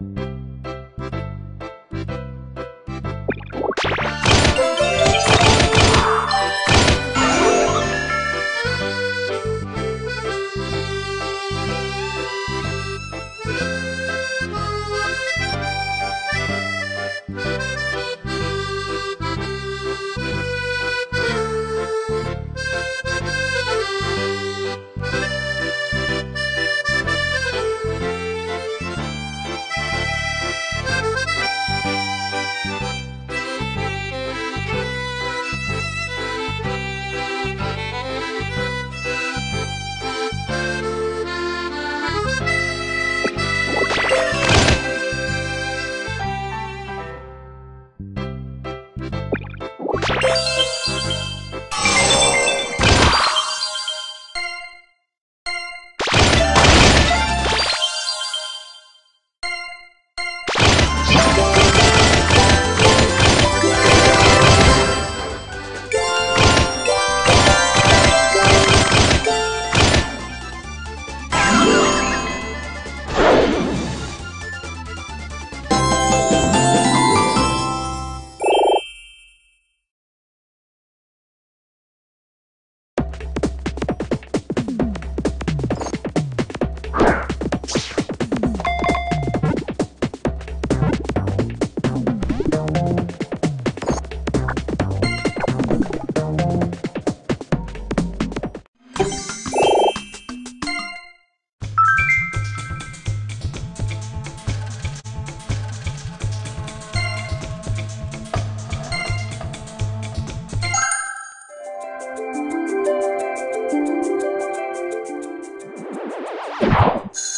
you you